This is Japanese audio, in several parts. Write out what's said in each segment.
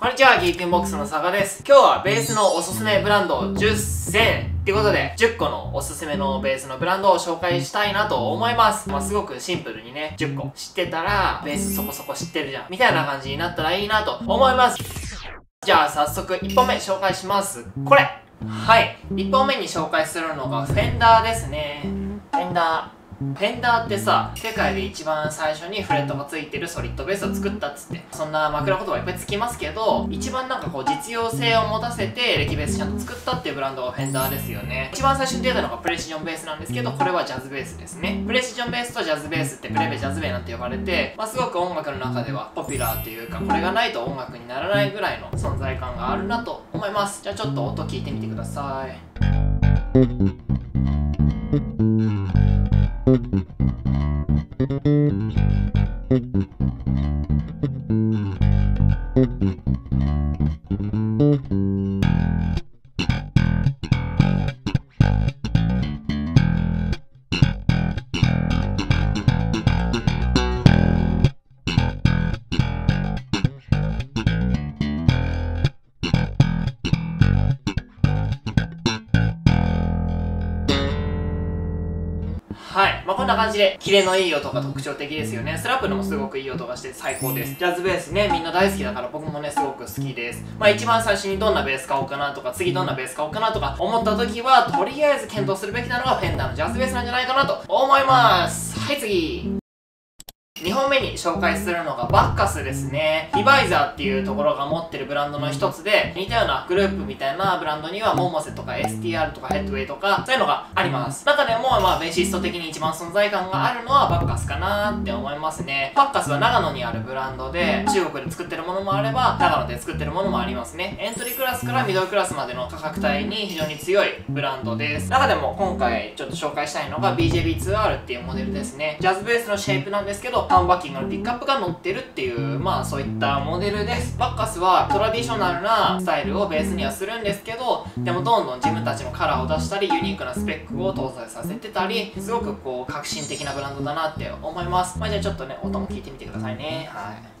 こんにちは、ギークンボックスの佐賀です。今日はベースのおすすめブランド10選ってことで、10個のおすすめのベースのブランドを紹介したいなと思います。まあ、すごくシンプルにね、10個知ってたら、ベースそこそこ知ってるじゃん。みたいな感じになったらいいなと思います。じゃあ、早速1本目紹介します。これはい。1本目に紹介するのが、フェンダーですね。フェンダー。フェンダーってさ世界で一番最初にフレットがついてるソリッドベースを作ったっつって。そんな枕言葉いっぱいつきますけど一番なんかこう実用性を持たせてレキベースちゃんと作ったっていうブランドがフェンダーですよね。一番最初に出たのがプレシジョンベースなんですけどこれはジャズベースですね。プレシジョンベースとジャズベースってプレベジャズベなんて呼ばれて、まあ、すごく音楽の中ではポピュラーというかこれがないと音楽にならないぐらいの存在感があるなと思います。じゃあちょっと音聞いてみてください。キレのいい音が特徴的ですよね。スラップのもすごくいい音がして最高です。ジャズベースね、みんな大好きだから僕もね、すごく好きです。まあ、一番最初にどんなベース買おうかなとか、次どんなベース買おうかなとか思った時は、とりあえず検討するべきなのがフェンダーのジャズベースなんじゃないかなと思います。はい、次。2本目に紹介するのがバッカスですね。リバイザーっていうところが持ってるブランドの一つで、似たようなグループみたいなブランドには、モモセとか STR とかヘッドウェイとか、そういうのがあります。中でも、まあ、ベーシスト的に一番存在感があるのはバッカスかなって思いますね。バッカスは長野にあるブランドで、中国で作ってるものもあれば、長野で作ってるものもありますね。エントリークラスからミドルクラスまでの価格帯に非常に強いブランドです。中でも今回ちょっと紹介したいのが BJB2R っていうモデルですね。ジャズベースのシェイプなんですけど、ハンバッキングのピックカップが乗ってるっていうまあそういったモデルです。バッカスはトラディショナルなスタイルをベースにはするんですけどでもどんどん自分たちのカラーを出したりユニークなスペックを搭載させてたりすごくこう革新的なブランドだなって思います。まあじゃあちょっとね音も聞いてみてくださいね。はい。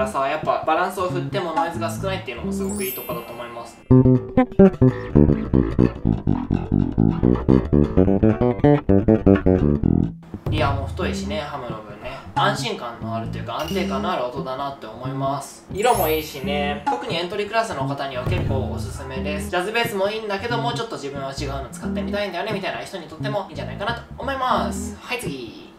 からさやっぱバランスを振ってもノイズが少ないっていうのもすごくいいとこだと思います。リアも太いしねハムの分ね。安心感のあるというか安定感のある音だなって思います。色もいいしね。特にエントリークラスの方には結構おすすめです。ジャズベースもいいんだけどもうちょっと自分は違うの使ってみたいんだよねみたいな人にとってもいいんじゃないかなと思います。はい次。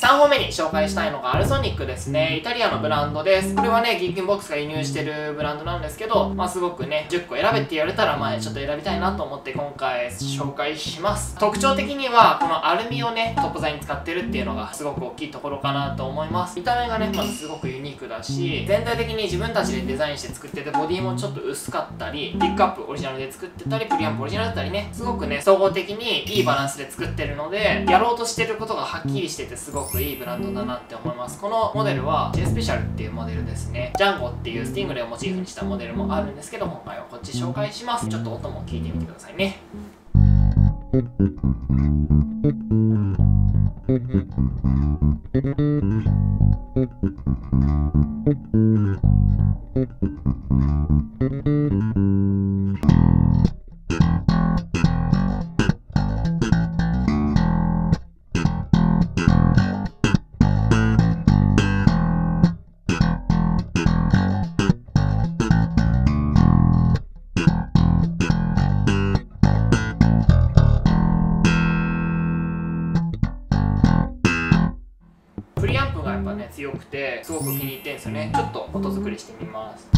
3本目に紹介したいのがアルソニックですね。イタリアのブランドです。これはね、ギークインボックスが輸入してるブランドなんですけど、まあすごくね、10個選べって言われたら、まあちょっと選びたいなと思って今回紹介します。特徴的には、このアルミをね、トップ材に使ってるっていうのがすごく大きいところかなと思います。見た目がね、まずすごくユニークだし、全体的に自分たちでデザインして作ってて、ボディもちょっと薄かったり、ピックアップオリジナルで作ってたり、プリアンプオリジナルだったりね、すごくね、総合的にいいバランスで作ってるので、やろうとしてることがはっきりしててすごくくいいブランドだなって思います。このモデルは J スペシャルっていうモデルですね。ジャンゴっていうスティングレをモチーフにしたモデルもあるんですけど今回はこっち紹介します。ちょっと音も聞いてみてくださいね。強くてすごく気に入ってんですよね。ちょっと音作りしてみます。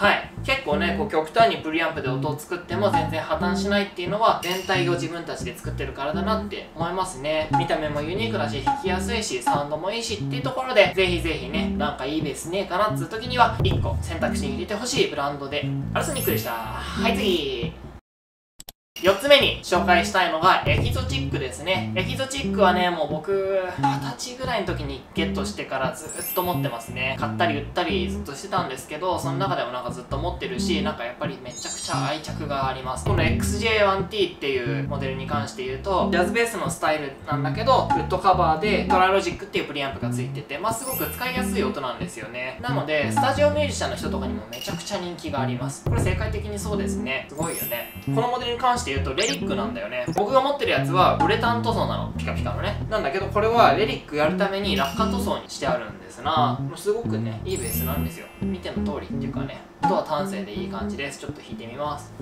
はい。結構ねこう極端にプリアンプで音を作っても全然破綻しないっていうのは全体を自分たちで作ってるからだなって思いますね。見た目もユニークだし弾きやすいしサウンドもいいしっていうところでぜひぜひねなんかいいベースねえかなっつう時には1個選択肢に入れてほしいブランドでアルソニックでした。はい次4つ目に紹介したいのがエキゾチックですね。エキゾチックはねもう僕20歳ぐらいの時にゲットしてからずっと持ってますね。買ったり売ったりずっとしてたんですけどその中でもなんかずっと持ってるしなんかやっぱりめちゃくちゃ愛着があります。この XJ1T っていうモデルに関して言うとジャズベースのスタイルなんだけどウッドカバーでトラロジックっていうプリアンプがついててまあすごく使いやすい音なんですよね。なのでスタジオミュージシャンの人とかにもめちゃくちゃ人気があります。これ正解的にそうですね。すごいよね。このモデルに関して言うとレリックなんだよね。僕が持ってるやつはウレタン塗装なの。ピカピカのね。なんだけどこれはレリックやるために落下塗装にしてあるんですな。もうすごくねいいベースなんですよ。見ての通りっていうかね。音は端正でいい感じです。ちょっと弾いてみます。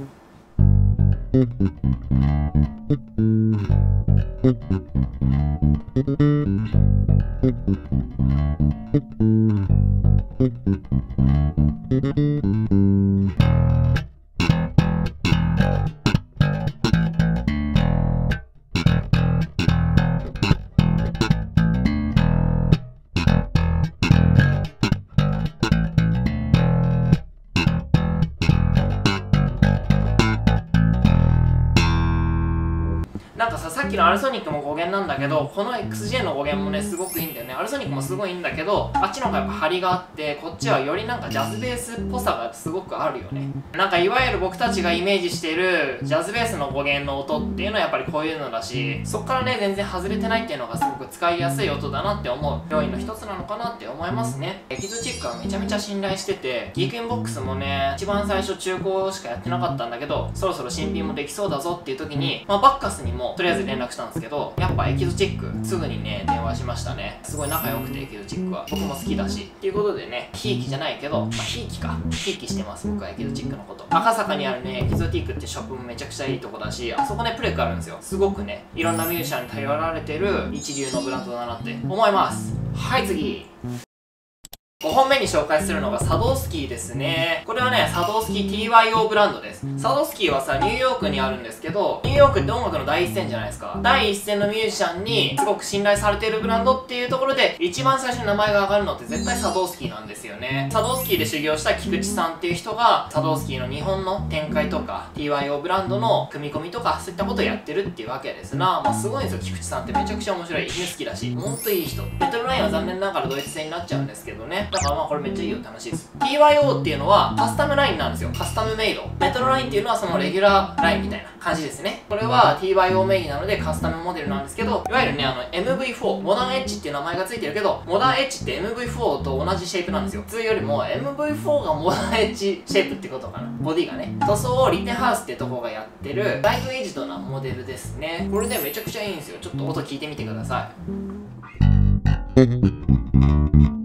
なんささっきのアルソニックも語源なんだけどこの XJ の語源もねすごくいいんだよね。アルソニックもすごいいいんだけどあっちの方がやっぱ張りがあってこっちはよりなんかジャズベースっぽさがすごくあるよね。なんかいわゆる僕たちがイメージしているジャズベースの語源の音っていうのはやっぱりこういうのだしそっからね全然外れてないっていうのがすごく使いやすい音だなって思う。要因の一つなのかなって思いますね。エキゾチックはめちゃめちゃ信頼しててギークインボックスもね一番最初中古しかやってなかったんだけどそろそろ新品もできそうだぞっていう時に、まあ、バッカスにもとりあえず連絡したんですけどやっぱエキゾチックすぐにね電話しましたね。すごい仲良くてエキゾチックは。僕も好きだし。っていうことでねひいきじゃないけどまあひいきか。ひいきしてます僕はエキゾチックのこと。赤坂にあるねエキゾティックってショップもめちゃくちゃいいとこだしあそこねプレクあるんですよ。すごくね。いろんなミュージシャンに頼られてる一流のブランドだなって思います。はい次。5本目に紹介するのがサドースキーですね。これはね、サドースキー TYO ブランドです。サドースキーはさ、ニューヨークにあるんですけど、ニューヨークって音楽の第一線じゃないですか。第一線のミュージシャンにすごく信頼されているブランドっていうところで、一番最初に名前が上がるのって絶対サドースキーなんですよね。サドースキーで修行した菊池さんっていう人が、サドースキーの日本の展開とか、TYO ブランドの組み込みとか、そういったことをやってるっていうわけですな。まあすごいんですよ、菊池さんってめちゃくちゃ面白い。犬好きだし、ほんといい人。メトロラインは残念ながらドイツ製になっちゃうんですけどね。だからまあこれめっちゃいいよ楽しいです。TYO っていうのはカスタムラインなんですよ。カスタムメイド。メトロラインっていうのはそのレギュラーラインみたいな感じですね。これは TYO 名義なのでカスタムモデルなんですけどいわゆるねあの MV4 モダンエッジっていう名前がついてるけどモダンエッジって MV4 と同じシェイプなんですよ。普通よりも MV4 がモダンエッジシェイプってことかな。ボディがね。塗装をリテンハウスってとこがやってるライトエイジドなモデルですね。これねめちゃくちゃいいんですよ。ちょっと音聞いてみてください。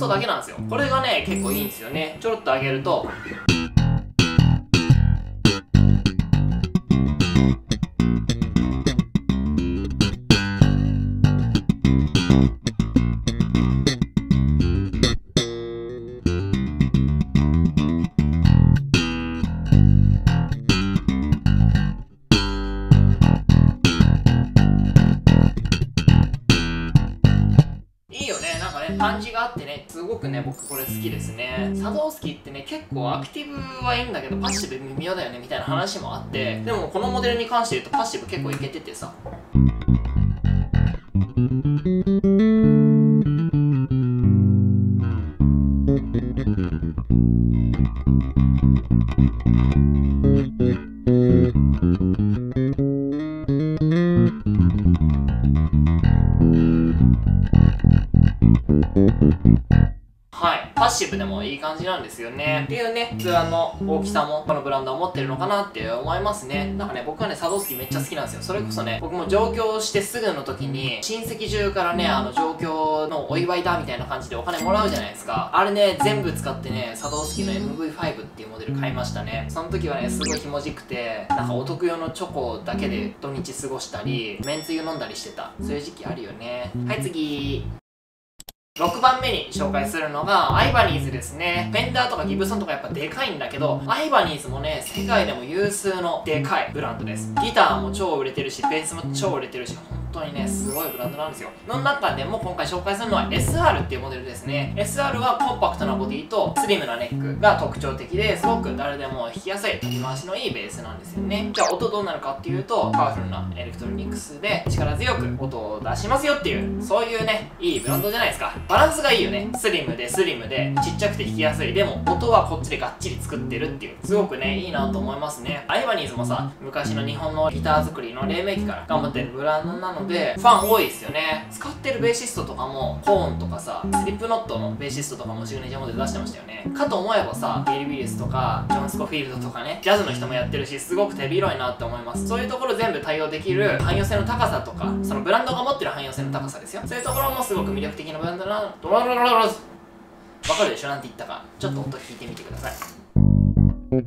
ストだけなんですよ。これがね結構いいんですよね。ちょろっと上げると。ってねすごくね僕これ好きですね。サドースキーってね結構アクティブはいいんだけどパッシブ微妙だよねみたいな話もあってでもこのモデルに関して言うとパッシブ結構いけててさ大きさもこのブランドは持ってるのかなって思いますね。なんかね僕はねサドースキーめっちゃ好きなんですよ。それこそね僕も上京してすぐの時に親戚中からねあの上京のお祝いだみたいな感じでお金もらうじゃないですか。あれね全部使ってねサドースキーの MV5 っていうモデル買いましたね。その時はねすごいひもじくてなんかお得用のチョコだけで土日過ごしたりめんつゆ飲んだりしてた。そういう時期あるよね。はい次6番目に紹介するのがアイバニーズですね。フェンダーとかギブソンとかやっぱでかいんだけど、アイバニーズもね、世界でも有数のでかいブランドです。ギターも超売れてるし、ベースも超売れてるし、当にねすごいブランドなんですよ。の中でも今回紹介するのは SR っていうモデルですね。SR はコンパクトなボディとスリムなネックが特徴的ですごく誰でも弾きやすい取り回しのいいベースなんですよね。じゃあ音どうなるかっていうとパワフルなエレクトロニクスで力強く音を出しますよっていうそういうねいいブランドじゃないですか。バランスがいいよね。スリムでスリムでちっちゃくて弾きやすいでも音はこっちでがっちり作ってるっていうすごくねいいなと思いますね。アイバニーズもさ昔の日本のギター作りの黎明期から頑張ってるブランドなのでファン多いですよね。使ってるベーシストとかもコーンとかさスリップノットのベーシストとかもシグネチャーモデル出してましたよね。かと思えばさゲイリー・ウィリスとかジョン・スコフィールドとかねジャズの人もやってるしすごく手広いなって思います。そういうところ全部対応できる汎用性の高さとかそのブランドが持ってる汎用性の高さですよ。そういうところもすごく魅力的なブランドなドラドラドラわかるでしょなんて言ったかちょっと音聞いてみてくださいなん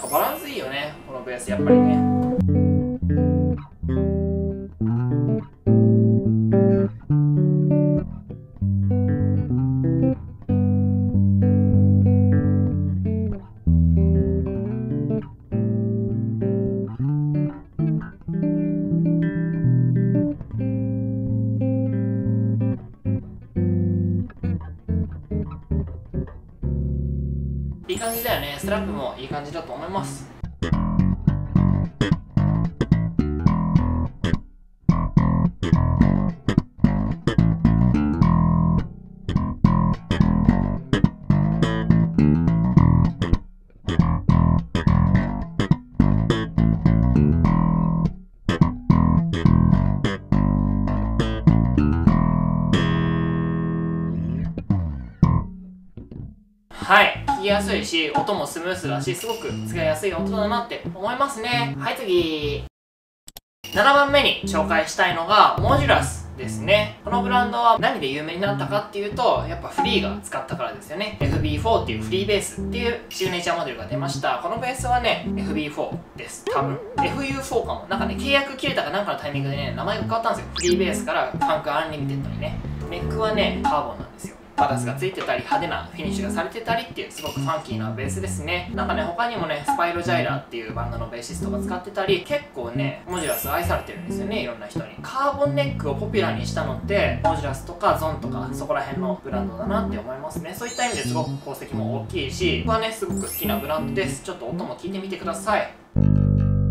かバランスいいよねこのベースやっぱりね。はい。聞きやすいし音もスムースだしすごく使いやすい音だなって思いますね。はい次。7番目に紹介したいのがモジュラスですね。このブランドは何で有名になったかっていうとやっぱフリーが使ったからですよね。FB4 っていうフリーベースっていうシグネチャーモデルが出ました。このベースはね FB4 です。多分。FU4 かも。なんかね契約切れたかなんかのタイミングでね名前が変わったんですよ。フリーベースからファンクアンリミテッドにね。ネックはねカーボンなんですよ。バラスがついてたり派手なフィニッシュがされてたりっていうすごくファンキーなベースですね。なんかね他にもねスパイロジャイラーっていうバンドのベーシストが使ってたり結構ねモジュラス愛されてるんですよねいろんな人に。カーボンネックをポピュラーにしたのってモジュラスとかゾンとかそこら辺のブランドだなって思いますね。そういった意味ですごく功績も大きいし僕はねすごく好きなブランドです。ちょっと音も聞いてみてください。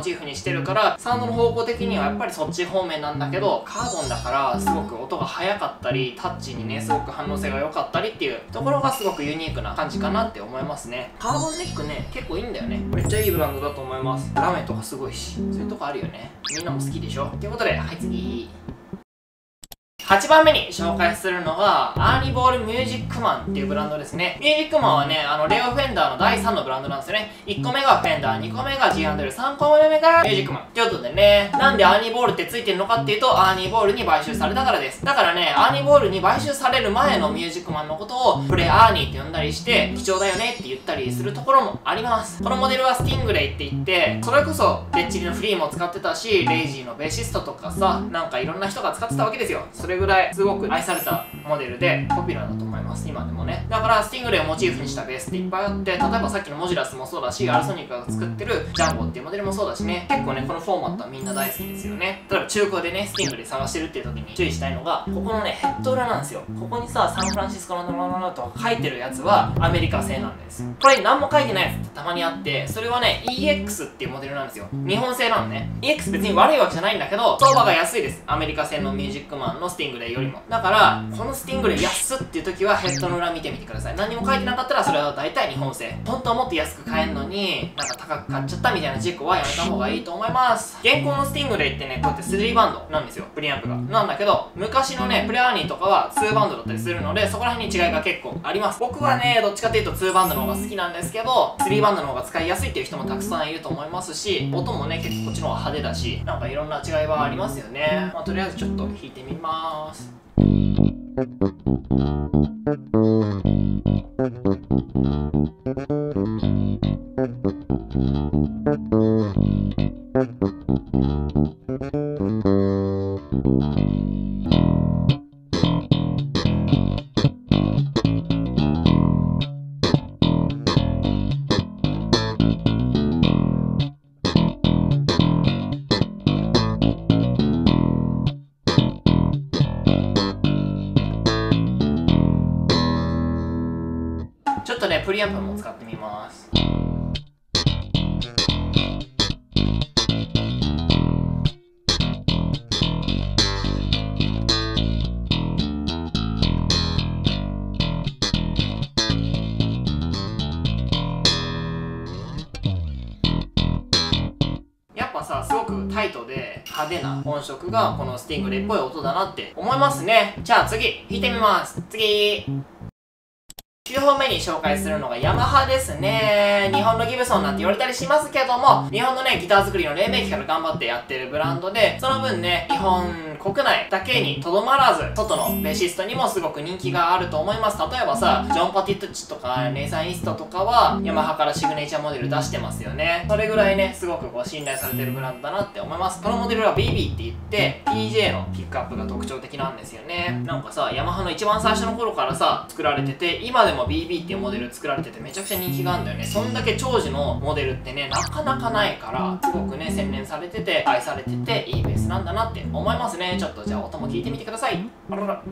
モチーフにしてるからサウンドの方向的にはやっぱりそっち方面なんだけどカーボンだからすごく音が速かったりタッチにねすごく反応性が良かったりっていうところがすごくユニークな感じかなって思いますね。カーボンネックね結構いいんだよね。めっちゃいいブランドだと思います。ラメとかすごいしそういうとこあるよね。みんなも好きでしょ。ということではい次8番目に紹介するのが、アーニーボールミュージックマンっていうブランドですね。ミュージックマンはね、あの、レオフェンダーの第3のブランドなんですよね。1個目がフェンダー、2個目が G&L、3個目がミュージックマン。ということでね、なんでアーニーボールってついてるのかっていうと、アーニーボールに買収されたからです。だからね、アーニーボールに買収される前のミュージックマンのことを、プレアーニーって呼んだりして、貴重だよねって言ったりするところもあります。このモデルはスティングレイって言って、それこそ、レッチリのフリーも使ってたし、レイジーのベーシストとかさ、なんかいろんな人が使ってたわけですよ。それぐらい、すごく愛されたモデルで、ポピュラーだと思います。今でもね。だから、スティングレイをモチーフにしたベースっていっぱいあって、例えばさっきのモジュラスもそうだし、アルソニックが作ってるジャンボっていうモデルもそうだしね、結構ね、このフォーマットはみんな大好きですよね。例えば中古でね、スティングレイ探してるっていう時に注意したいのが、ここのね、ヘッド裏なんですよ。ここにさ、サンフランシスコのノロノロと書いてるやつは、アメリカ製なんです。これ何も書いてないやつってたまにあって、それはね、EX っていうモデルなんですよ。日本製なのね。EX 別に悪いわけじゃないんだけど、相場が安いです。アメリカ製のミュージックマンのスティングレイよりも。だから、このスティングレイ安っていう時はヘッドの裏見てみてください。何も書いてなかったら、それは大体日本製。本当はもっと安く買えんのに、なんか高く買っちゃったみたいな事故はやめた方がいいと思います。現行のスティングレイってね、こうやって3バンドなんですよ。プリアンプが。なんだけど、昔のね、プレアーニーとかは2バンドだったりするので、そこら辺に違いが結構あります。僕はね、どっちかっていうと2バンドの方が好きなんですけど、3バンドの方が使いやすいっていう人もたくさんいると思いますし、音もね、結構こっちの方が派手だし、なんかいろんな違いはありますよね。まあ、とりあえずちょっと弾いてみます。ます。さすごくタイトで派手な音色がこのスティングレイっぽい音だなって思いますね。じゃあ次弾いてみます。次。9本目に紹介するのがヤマハですね。日本のギブソンなんて言われたりしますけども、日本のね、ギター作りの黎明期から頑張ってやってるブランドで、その分ね、日本国内だけにとどまらず、外のベーシストにもすごく人気があると思います。例えばさ、ジョン・パティットチとか、ネイサン・イーストとかは、ヤマハからシグネチャーモデル出してますよね。それぐらいね、すごくこう信頼されてるブランドだなって思います。このモデルは BB って言って、PJ のピックアップが特徴的なんですよね。なんかさ、ヤマハの一番最初の頃からさ、作られてて、今でも BB っていうモデル作られててめちゃくちゃ人気があるんだよね。そんだけ長寿のモデルってねなかなかないからすごくね洗練されてて愛されてていいベースなんだなって思いますね。ちょっとじゃあ音も聞いてみてください。あらら。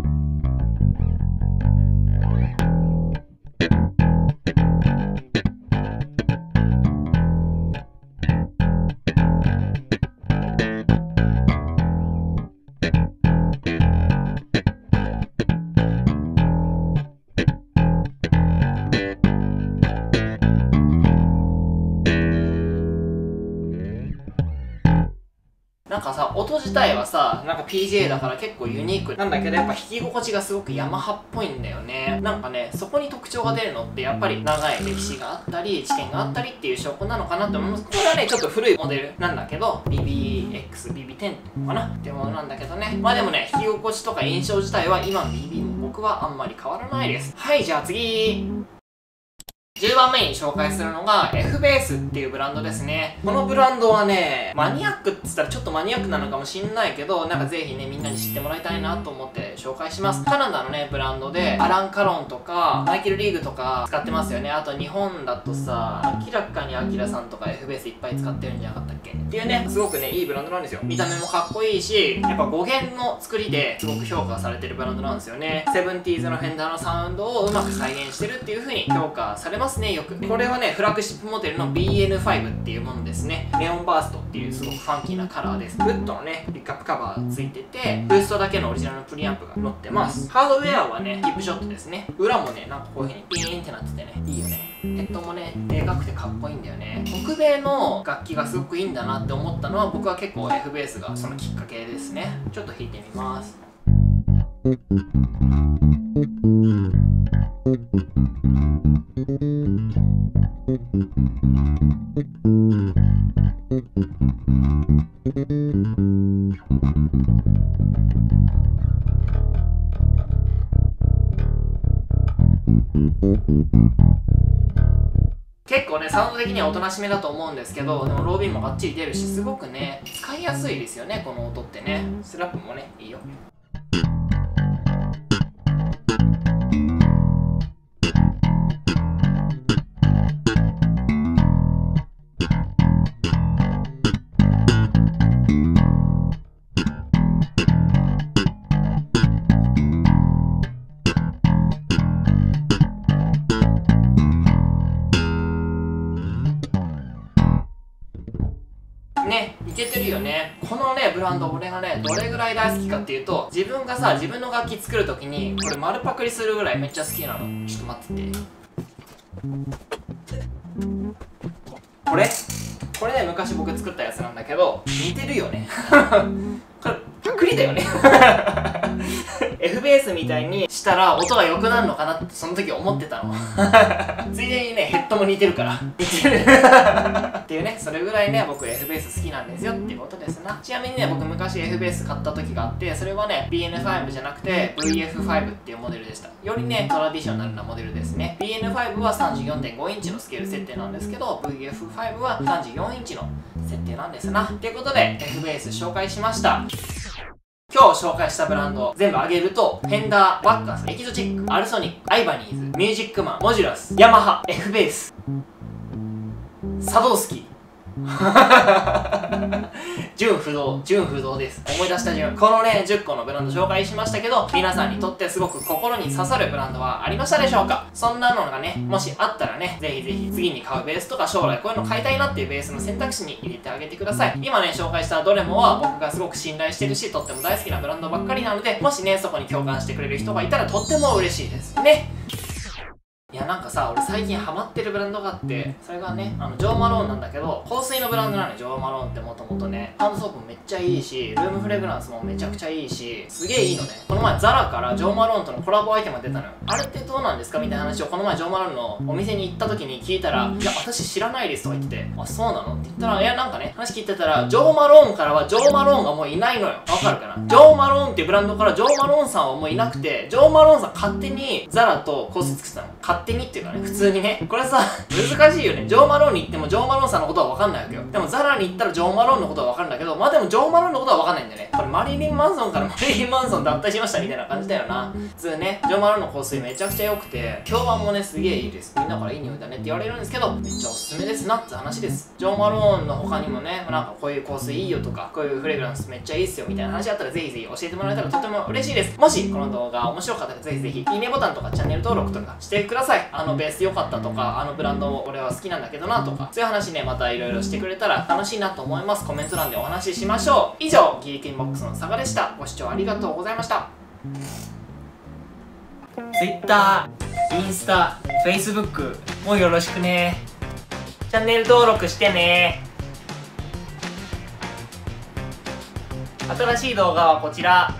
なんかさ音自体はさなんか PJ だから結構ユニーク。なんだけどやっぱ弾き心地がすごくヤマハっぽいんだよね。なんかねそこに特徴が出るのってやっぱり長い歴史があったり知見があったりっていう証拠なのかなって思います。これはねちょっと古いモデルなんだけど BBXBB10 っていうのかな？ってものなんだけどね。まあでもね弾き心地とか印象自体は今の BB も僕はあんまり変わらないです。はいじゃあ次10番目に紹介するのが F ベースっていうブランドですね。このブランドはね、マニアックって言ったらちょっとマニアックなのかもしんないけど、なんかぜひね、みんなに知ってもらいたいなと思って紹介します。カナダのね、ブランドで、アラン・カロンとか、マイケル・リーグとか使ってますよね。あと日本だとさ、明らかにアキラさんとか F ベースいっぱい使ってるんじゃなかったっけ？っていうね、すごくね、いいブランドなんですよ。見た目もかっこいいし、やっぱ語源の作りですごく評価されてるブランドなんですよね。セブンティーズのフェンダーのサウンドをうまく再現してるっていう風に評価されますますねよく。これはねフラッグシップモデルの BN5 っていうものですね。ネオンバーストっていうすごくファンキーなカラーです。ウッドのねピックアップカバーがついててブーストだけのオリジナルのプリアンプが載ってます。ハードウェアはねヒップショットですね。裏もねなんかこういう風にピーンってなっててねいいよね。ヘッドもねでかくてかっこいいんだよね。北米の楽器がすごくいいんだなって思ったのは僕は結構 F ベースがそのきっかけですね。ちょっと弾いてみます。結構ねサウンド的にはおとなしめだと思うんですけどでもロービンもバッチリ出るしすごくね使いやすいですよねこの音ってね。スラップもねいいよ。ねいけてるよね。このねブランド俺がねどれぐらい大好きかっていうと自分がさ自分の楽器作る時にこれ丸パクリするぐらいめっちゃ好きなの。ちょっと待ってて。これ？これね昔僕作ったやつなんだけど似てるよね。これパクリだよね。F ベースみたいにしたら音が良くなるのかなってその時思ってたの。ついでにねヘッドも似てるから。似てる。っていうねそれぐらいね僕 F ベース好きなんですよっていうことですな。ちなみにね僕昔 F ベース買った時があってそれはね BN5 じゃなくて VF5 っていうモデルでした。よりねトラディショナルなモデルですね。BN5 は34.5インチのスケール設定なんですけど VF5 は34インチの設定なんですな。ということで F ベース紹介しました今日紹介したブランド全部挙げるとフェンダー、バッカス、エキゾチック、アルソニック、アイバニーズ、ミュージックマン、モジュラス、ヤマハ、F ベース、サドウスキー順不同、順不同です。思い出した順。このね、10個のブランド紹介しましたけど、皆さんにとってすごく心に刺さるブランドはありましたでしょうか？そんなのがね、もしあったらね、ぜひぜひ次に買うベースとか将来こういうの買いたいなっていうベースの選択肢に入れてあげてください。今ね、紹介したどれもは僕がすごく信頼してるし、とっても大好きなブランドばっかりなので、もしね、そこに共感してくれる人がいたらとっても嬉しいです。ね。いやなんかさ俺最近ハマってるブランドがあってそれがねあのジョー・マローンなんだけど香水のブランドなのよジョー・マローンってもともとね。ハンドソープめっちゃいいしルームフレグランスもめちゃくちゃいいしすげえいいのね。この前ザラからジョー・マローンとのコラボアイテムが出たのよ。あれってどうなんですかみたいな話をこの前ジョー・マローンのお店に行った時に聞いたら「いや私知らないです」とか言ってて「あそうなの?」って言ったら「いやなんかね話聞いてたらジョー・マローンからはジョー・マローンがもういないのよ。わかるかな？ジョー・マローンっていうブランドからジョー・マローンさんはもういなくてジョー・マローンさん勝手にザラと香水作ってたの勝手にっていうかね普通にね。これさ難しいよね。ジョー・マローンに行ってもジョー・マローンさんのことは分かんないわけよ。でもザラに行ったらジョー・マローンのことは分かるんだけどまあでもジョー・マローンのことは分かんない。んだよねこれマリリン・マンソンからマリリン・マンソン脱退しましたみたいな感じだよな。普通ねジョー・マローンの香水めちゃくちゃ良くて評判もねすげえいいです。みんなからいい匂いだねって言われるんですけどめっちゃおすすめです。なって話です。ジョー・マローンの他にもねなんかこういう香水いいよとかこういうフレグランスめっちゃいいっすよみたいな話あったらぜひぜひ教えてもらえたらとても嬉しいです。もしこの動画面白かったらぜひぜひいいねボタンとかチャンネル登録とかしてください。あのベース良かったとかあのブランド俺は好きなんだけどなとかそういう話ねまたいろいろしてくれたら楽しいなと思います。コメント欄でお話ししましょう。以上ギークインボックスの佐賀でした。ご視聴ありがとうございました。Twitter、インスタ、Facebook もよろしくね。チャンネル登録してね。新しい動画はこちら